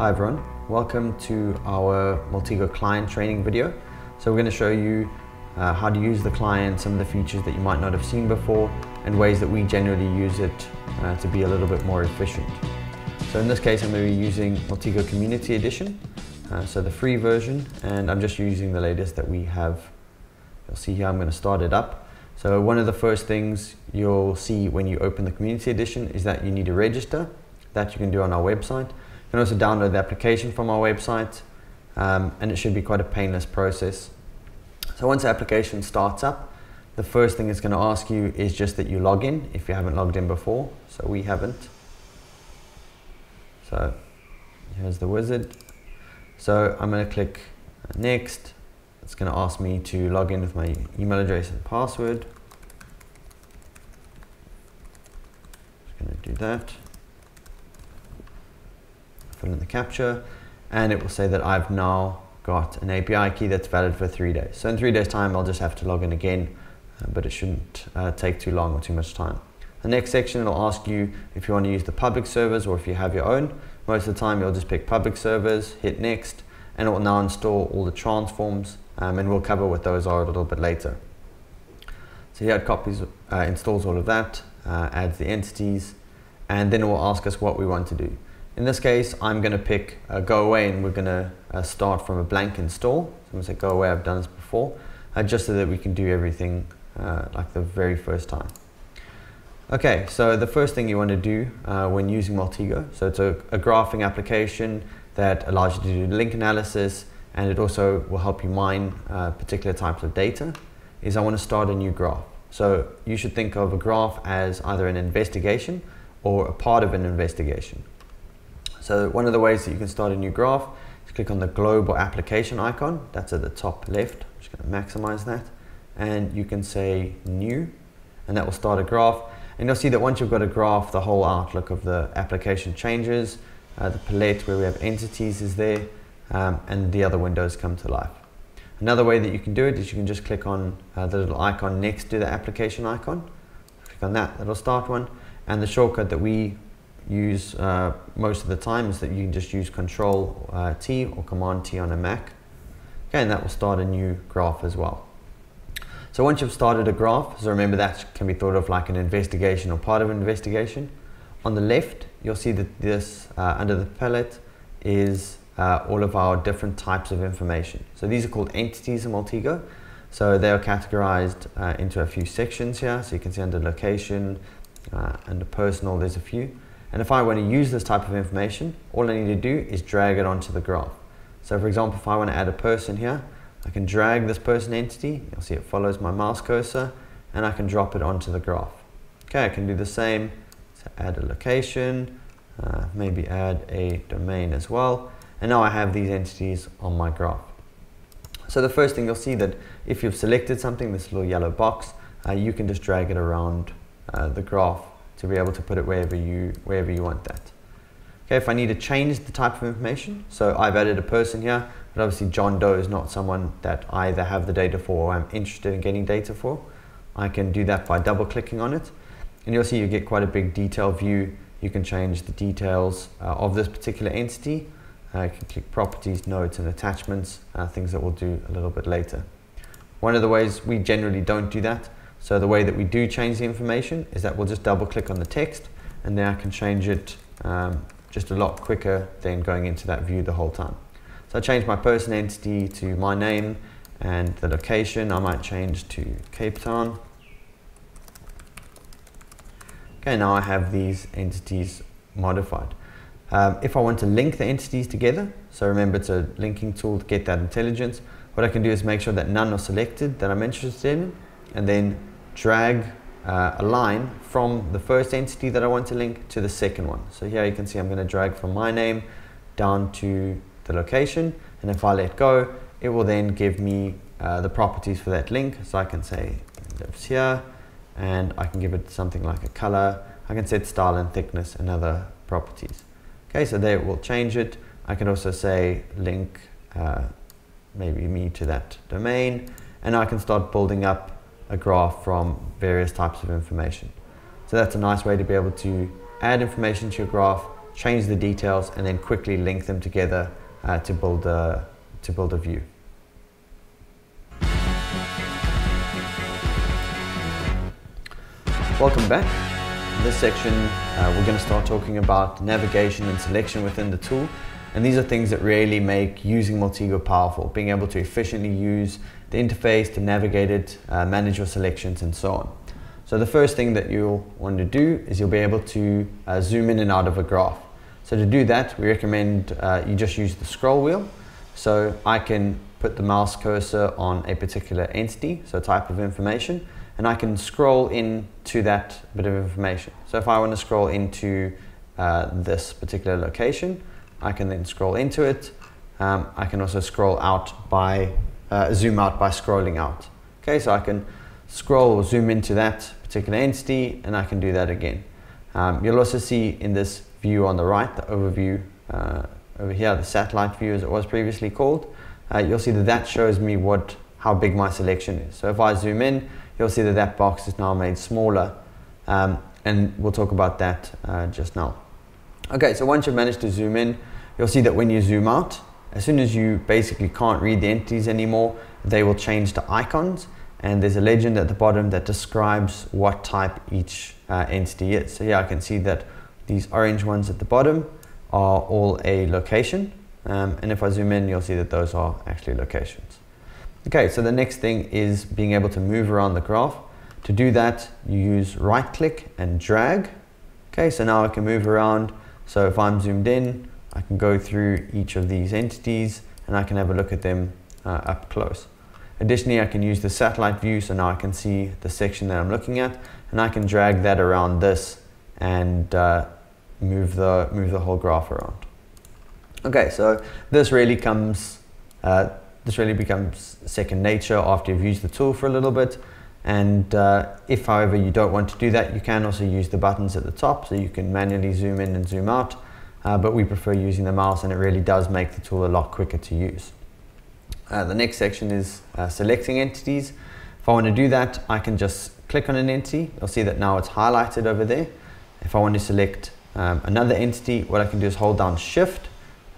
Hi everyone, welcome to our Maltego client training video. So we're going to show you uh, how to use the client, some of the features that you might not have seen before, and ways that we generally use it uh, to be a little bit more efficient. So in this case I'm going to be using Maltego Community Edition, uh, so the free version, and I'm just using the latest that we have. You'll see here I'm going to start it up. So one of the first things you'll see when you open the Community Edition is that you need to register. That you can do on our website. You can also download the application from our website um, and it should be quite a painless process. So once the application starts up, the first thing it's going to ask you is just that you log in if you haven't logged in before. So we haven't. So here's the wizard. So I'm going to click next. It's going to ask me to log in with my email address and password. Just going to do that fill in the capture, and it will say that I've now got an API key that's valid for three days. So in three days time, I'll just have to log in again, uh, but it shouldn't uh, take too long or too much time. The next section, it'll ask you if you want to use the public servers or if you have your own. Most of the time, you'll just pick public servers, hit next, and it will now install all the transforms, um, and we'll cover what those are a little bit later. So here it copies, uh, installs all of that, uh, adds the entities, and then it will ask us what we want to do. In this case, I'm going to pick uh, go away and we're going to uh, start from a blank install. So I'm going to say go away, I've done this before, uh, just so that we can do everything uh, like the very first time. Okay, so the first thing you want to do uh, when using Maltego, so it's a, a, graphing application that allows you to do link analysis and it also will help you mine uh, particular types of data, is I want to start a new graph. So you should think of a graph as either an investigation or a part of an investigation. So one of the ways that you can start a new graph is click on the global application icon. That's at the top left. I'm just going to maximize that. And you can say new, and that will start a graph. And you'll see that once you've got a graph, the whole outlook of the application changes. Uh, the palette where we have entities is there, um, and the other windows come to life. Another way that you can do it is you can just click on uh, the little icon next to the application icon. Click on that, that'll start one. And the shortcut that we use uh, most of the time is that you can just use Control uh, T or Command T on a Mac. Okay, and that will start a new graph as well. So once you've started a graph, so remember that can be thought of like an investigation or part of an investigation. On the left, you'll see that this uh, under the palette is uh, all of our different types of information. So these are called entities in Maltego. So they are categorized uh, into a few sections here. So you can see under location, uh, under personal, there's a few. And if I want to use this type of information, all I need to do is drag it onto the graph. So for example, if I want to add a person here, I can drag this person entity, you'll see it follows my mouse cursor, and I can drop it onto the graph. Okay, I can do the same, so add a location, uh, maybe add a domain as well, and now I have these entities on my graph. So the first thing you'll see that if you've selected something, this little yellow box, uh, you can just drag it around uh, the graph to be able to put it wherever you, wherever you want that. Okay, if I need to change the type of information, so I've added a person here, but obviously John Doe is not someone that I either have the data for or I'm interested in getting data for. I can do that by double clicking on it. And you'll see you get quite a big detail view. You can change the details uh, of this particular entity. Uh, you can click properties, notes and attachments, uh, things that we'll do a little bit later. One of the ways we generally don't do that so the way that we do change the information is that we'll just double click on the text and then I can change it um, just a lot quicker than going into that view the whole time. So I change my person entity to my name and the location I might change to Cape Town. Okay, now I have these entities modified. Um, if I want to link the entities together, so remember it's a linking tool to get that intelligence, what I can do is make sure that none are selected that I'm interested in, and then drag uh, a line from the first entity that I want to link to the second one. So here you can see I'm going to drag from my name down to the location and if I let go it will then give me uh, the properties for that link. So I can say lives here and I can give it something like a color. I can set style and thickness and other properties. Okay so there it will change it. I can also say link uh, maybe me to that domain and I can start building up a graph from various types of information. So that's a nice way to be able to add information to your graph change the details, and then quickly link them together uh, to, build a, to build a view. Welcome back. In this section, uh, we're going to start talking about navigation and selection within the tool. And these are things that really make using Maltego powerful, being able to efficiently use the interface to navigate it, uh, manage your selections and so on. So the first thing that you'll want to do is you'll be able to uh, zoom in and out of a graph. So to do that, we recommend uh, you just use the scroll wheel. So I can put the mouse cursor on a particular entity, so type of information, and I can scroll in to that bit of information. So if I want to scroll into uh, this particular location, I can then scroll into it. Um, I can also scroll out by, uh, zoom out by scrolling out. Okay, so I can scroll or zoom into that particular entity and I can do that again. Um, you'll also see in this view on the right, the overview uh, over here, the satellite view as it was previously called, uh, you'll see that that shows me what how big my selection is. So if I zoom in, you'll see that that box is now made smaller um, and we'll talk about that uh, just now. Okay, so once you've managed to zoom in, you'll see that when you zoom out, as soon as you basically can't read the entities anymore, they will change to icons and there's a legend at the bottom that describes what type each uh, entity is. So here I can see that these orange ones at the bottom are all a location um, and if I zoom in you'll see that those are actually locations. Okay, so the next thing is being able to move around the graph. To do that, you use right click and drag. Okay, so now I can move around. So if I'm zoomed in, I can go through each of these entities and I can have a look at them uh, up close. Additionally, I can use the satellite view, so now I can see the section that I'm looking at, and I can drag that around this and uh, move, the, move the whole graph around. Okay, so this really comes, uh, this really becomes second nature after you've used the tool for a little bit. And uh, if, however, you don't want to do that, you can also use the buttons at the top so you can manually zoom in and zoom out. Uh, but we prefer using the mouse and it really does make the tool a lot quicker to use. Uh, the next section is uh, selecting entities. If I want to do that, I can just click on an entity. You'll see that now it's highlighted over there. If I want to select um, another entity, what I can do is hold down Shift.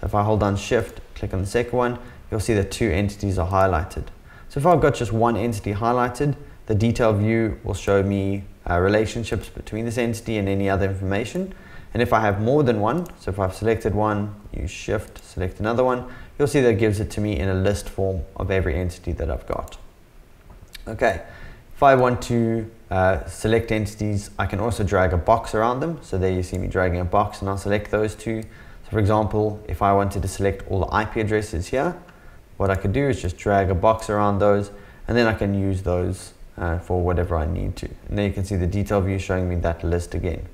If I hold down Shift, click on the second one, you'll see that two entities are highlighted. So if I've got just one entity highlighted, the detail view will show me uh, relationships between this entity and any other information. And if I have more than one, so if I've selected one, use Shift, select another one, you'll see that it gives it to me in a list form of every entity that I've got. Okay, if I want to uh, select entities, I can also drag a box around them. So there you see me dragging a box and I'll select those two. So for example, if I wanted to select all the IP addresses here, what I could do is just drag a box around those and then I can use those uh, for whatever I need to. And then you can see the detail view showing me that list again.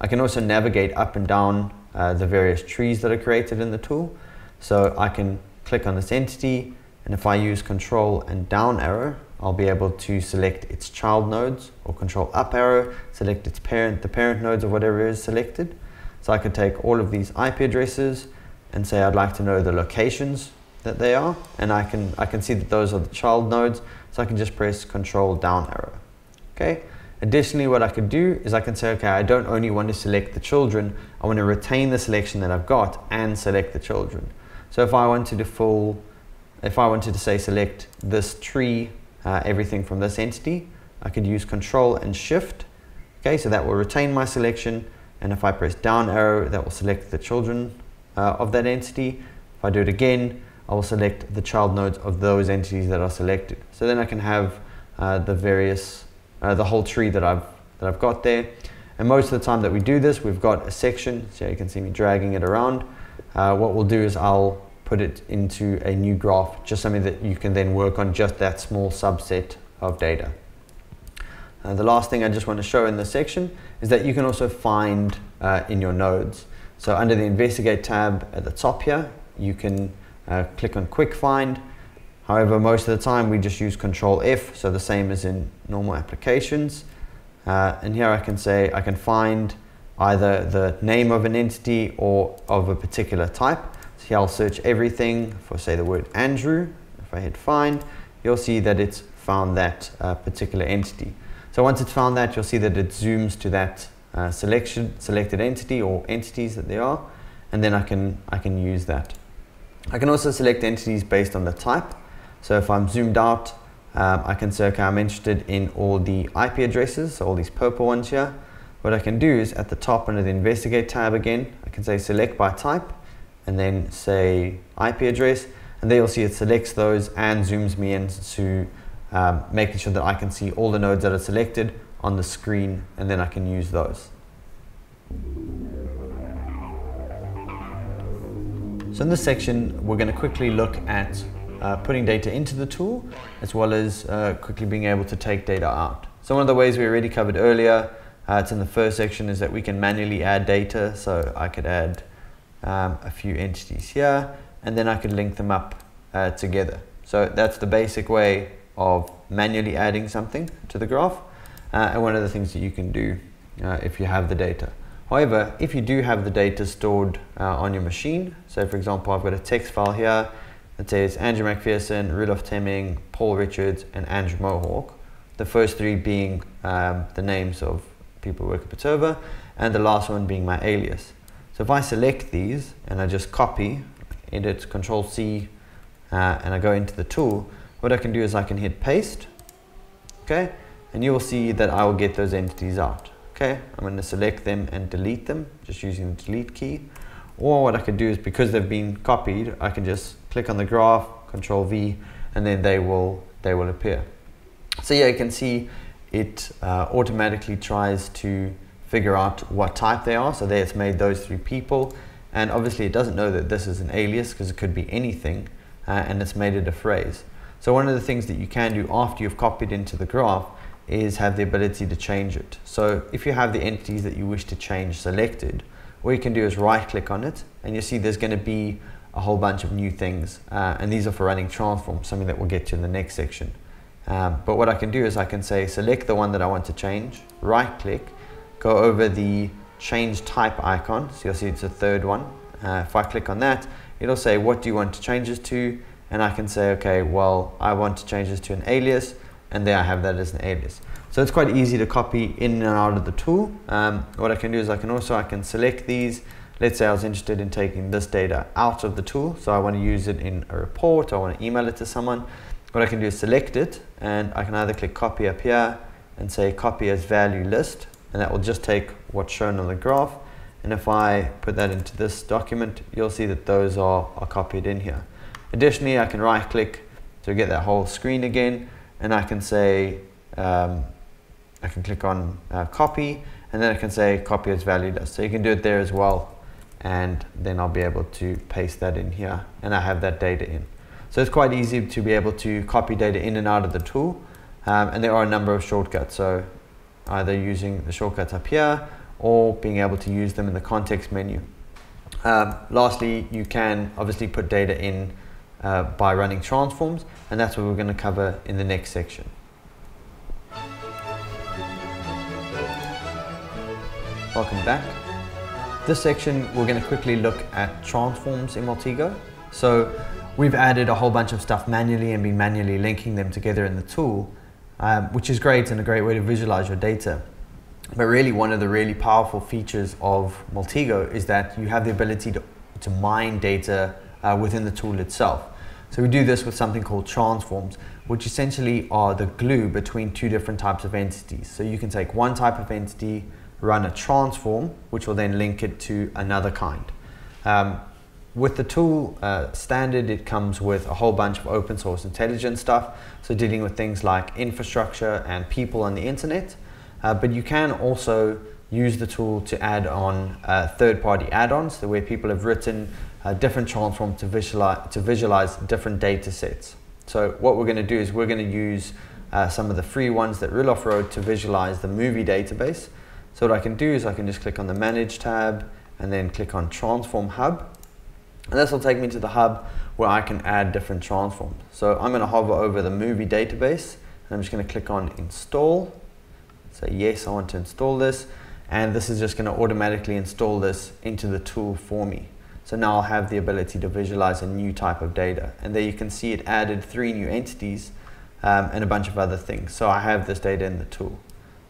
I can also navigate up and down uh, the various trees that are created in the tool. So I can click on this entity and if I use control and down arrow, I'll be able to select its child nodes or control up arrow, select its parent, the parent nodes of whatever is selected. So I can take all of these IP addresses and say I'd like to know the locations that they are and I can, I can see that those are the child nodes so I can just press control down arrow. Okay. Additionally, what I could do is I can say, okay, I don't only want to select the children, I want to retain the selection that I've got and select the children. So if I wanted to full, if I wanted to say select this tree, uh, everything from this entity, I could use control and shift. Okay, so that will retain my selection. And if I press down arrow, that will select the children uh, of that entity. If I do it again, I will select the child nodes of those entities that are selected. So then I can have uh, the various uh, the whole tree that I've, that I've got there. And most of the time that we do this, we've got a section, so you can see me dragging it around. Uh, what we'll do is I'll put it into a new graph, just something that you can then work on just that small subset of data. Uh, the last thing I just want to show in this section is that you can also find uh, in your nodes. So under the Investigate tab at the top here, you can uh, click on Quick Find However, most of the time we just use Control F, so the same as in normal applications. Uh, and here I can say I can find either the name of an entity or of a particular type. So here I'll search everything for say the word Andrew. If I hit find, you'll see that it's found that uh, particular entity. So once it's found that, you'll see that it zooms to that uh, selection, selected entity or entities that they are, and then I can, I can use that. I can also select entities based on the type. So if I'm zoomed out, um, I can say, okay, I'm interested in all the IP addresses, so all these purple ones here. What I can do is at the top under the investigate tab again, I can say select by type and then say IP address. And there you'll see it selects those and zooms me in to um, making sure that I can see all the nodes that are selected on the screen and then I can use those. So in this section, we're going to quickly look at uh, putting data into the tool as well as uh, quickly being able to take data out. So one of the ways we already covered earlier, uh, it's in the first section, is that we can manually add data. So I could add um, a few entities here and then I could link them up uh, together. So that's the basic way of manually adding something to the graph uh, and one of the things that you can do uh, if you have the data. However, if you do have the data stored on your machine, so for example, I've got a text file here it says Andrew MacPherson, Roelof Temmingh, Paul Richards, and Andrew Mohawk. The first three being um, the names of people who work at Paterva, and the last one being my alias. So if I select these and I just copy, edit, Control C, uh, and I go into the tool, what I can do is I can hit paste, okay, and you will see that I will get those entities out. Okay, I'm going to select them and delete them just using the delete key. Or what I can do is because they've been copied, I can just click on the graph, control V, and then they will, they will appear. So yeah, you can see it uh, automatically tries to figure out what type they are. So there it's made those three people. And obviously it doesn't know that this is an alias because it could be anything uh, and it's made it a phrase. So one of the things that you can do after you've copied into the graph is have the ability to change it. So if you have the entities that you wish to change selected, what you can do is right click on it and you see there's going to be a whole bunch of new things uh, and these are for running transforms, something that we'll get to in the next section. Um, but what I can do is I can say select the one that I want to change, right click, go over the change type icon, so you'll see it's the third one. Uh, if I click on that, it'll say what do you want to change this to and I can say okay well I want to change this to an alias and there I have that as an alias. So it's quite easy to copy in and out of the tool. Um, what I can do is I can also, I can select these. Let's say I was interested in taking this data out of the tool. So I want to use it in a report. I want to email it to someone. What I can do is select it and I can either click copy up here and say copy as value list. And that will just take what's shown on the graph. And if I put that into this document, you'll see that those are, are copied in here. Additionally, I can right click to get that whole screen again. And I can say, um, I can click on uh, copy and then I can say copy as value list. So you can do it there as well and then I'll be able to paste that in here and I have that data in. So it's quite easy to be able to copy data in and out of the tool um, and there are a number of shortcuts. So either using the shortcuts up here or being able to use them in the context menu. Um, lastly, you can obviously put data in uh, by running transforms and that's what we're going to cover in the next section. Welcome back. This section, we're going to quickly look at transforms in Maltego. So we've added a whole bunch of stuff manually and been manually linking them together in the tool, um, which is great and a great way to visualize your data. But really one of the really powerful features of Maltego is that you have the ability to, to mine data uh, within the tool itself. So we do this with something called transforms, which essentially are the glue between two different types of entities. So you can take one type of entity, run a transform, which will then link it to another kind. Um, with the tool uh, standard, it comes with a whole bunch of open source intelligence stuff, so dealing with things like infrastructure and people on the internet. Uh, but you can also use the tool to add on uh, third-party add-ons, where people have written uh, different transforms to visualize, to visualize different data sets. So what we're going to do is we're going to use uh, some of the free ones that Roelof wrote to visualize the movie database. So what I can do is I can just click on the Manage tab and then click on Transform Hub. And this will take me to the hub where I can add different transforms. So I'm going to hover over the movie database and I'm just going to click on Install. Say yes, I want to install this. And this is just going to automatically install this into the tool for me. So now I'll have the ability to visualize a new type of data. And there you can see it added three new entities um, and a bunch of other things. So I have this data in the tool.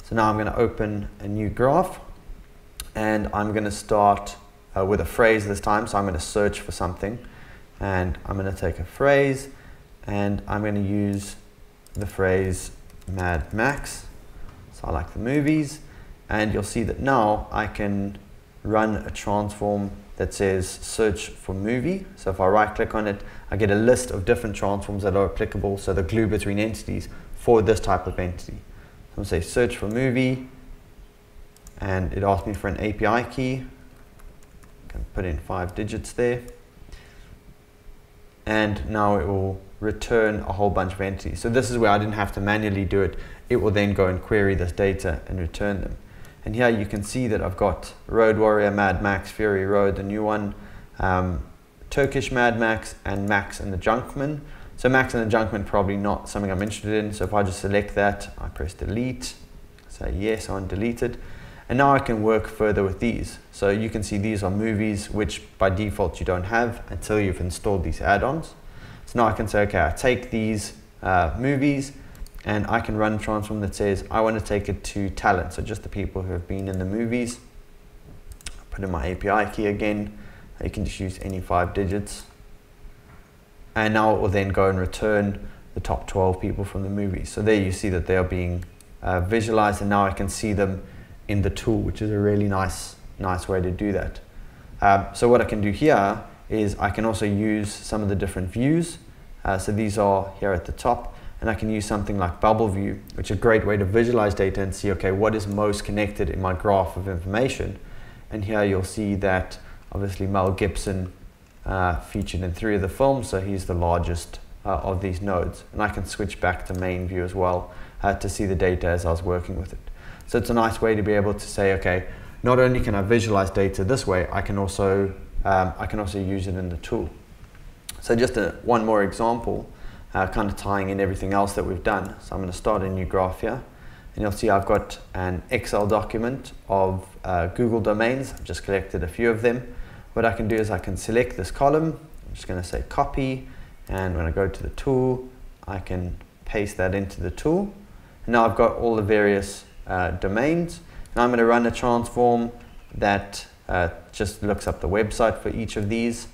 So now I'm going to open a new graph and I'm going to start uh, with a phrase this time. So I'm going to search for something and I'm going to take a phrase and I'm going to use the phrase Mad Max. So I like the movies and you'll see that now I can run a transform that says search for movie. So if I right click on it, I get a list of different transforms that are applicable. So the glue between entities for this type of entity. So I'm going to say search for movie and it asks me for an API key. I can put in five digits there. And now it will return a whole bunch of entities. So this is where I didn't have to manually do it. It will then go and query this data and return them. And here you can see that I've got Road Warrior, Mad Max, Fury Road, the new one, um, Turkish Mad Max, and Max and the Junkman. So Max and the Junkman probably not something I'm interested in. So if I just select that, I press delete, say yes on deleted. And now I can work further with these. So you can see these are movies which by default you don't have until you've installed these add-ons. So now I can say, okay, I take these uh, movies and I can run a transform that says I want to take it to talent, so just the people who have been in the movies. Put in my API key again. You can just use any five digits. And now it will then go and return the top 12 people from the movie. So there you see that they are being uh, visualized and now I can see them in the tool, which is a really nice, nice way to do that. Um, so what I can do here is I can also use some of the different views. Uh, so these are here at the top and I can use something like Bubble View, which is a great way to visualize data and see, okay, what is most connected in my graph of information. And here you'll see that obviously Mel Gibson uh, featured in three of the films, so he's the largest uh, of these nodes. And I can switch back to main view as well uh, to see the data as I was working with it. So it's a nice way to be able to say, okay, not only can I visualize data this way, I can also, um, I can also use it in the tool. So just a, one more example uh, kind of tying in everything else that we've done. So I'm going to start a new graph here. And you'll see I've got an Excel document of uh, Google domains. I've just collected a few of them. What I can do is I can select this column. I'm just going to say copy. And when I go to the tool, I can paste that into the tool. And now I've got all the various uh, domains. Now I'm going to run a transform that uh, just looks up the website for each of these.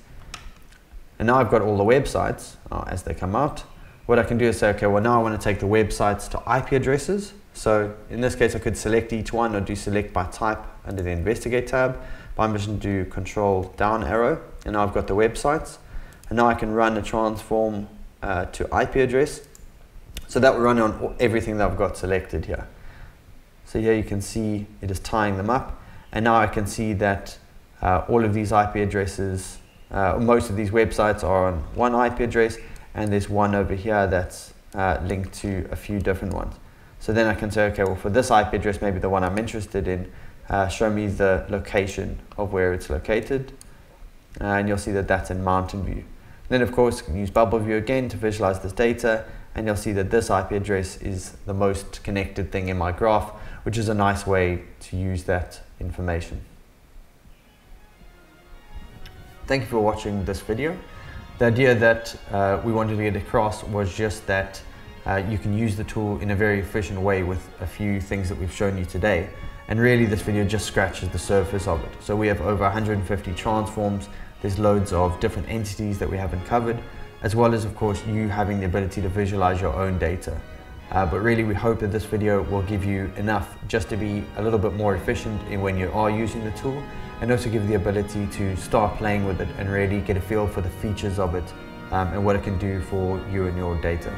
And now I've got all the websites uh, as they come out. What I can do is say, okay, well now I want to take the websites to IP addresses. So in this case, I could select each one or do select by type under the investigate tab. Going to do control down arrow. And now I've got the websites. And now I can run a transform uh, to IP address. So that will run on everything that I've got selected here. So here you can see it is tying them up. And now I can see that uh, all of these IP addresses uh, most of these websites are on one IP address and there's one over here that's uh, linked to a few different ones. So then I can say, okay, well for this IP address, maybe the one I'm interested in, uh, show me the location of where it's located. Uh, and you'll see that that's in Mountain View. Then of course, you can use Bubble View again to visualize this data and you'll see that this IP address is the most connected thing in my graph, which is a nice way to use that information. Thank you for watching this video. The idea that uh, we wanted to get across was just that uh, you can use the tool in a very efficient way with a few things that we've shown you today. And really this video just scratches the surface of it. So we have over 150 transforms, there's loads of different entities that we haven't covered, as well as of course you having the ability to visualize your own data. Uh, but really we hope that this video will give you enough just to be a little bit more efficient in when you are using the tool and also give the ability to start playing with it and really get a feel for the features of it um, and what it can do for you and your data.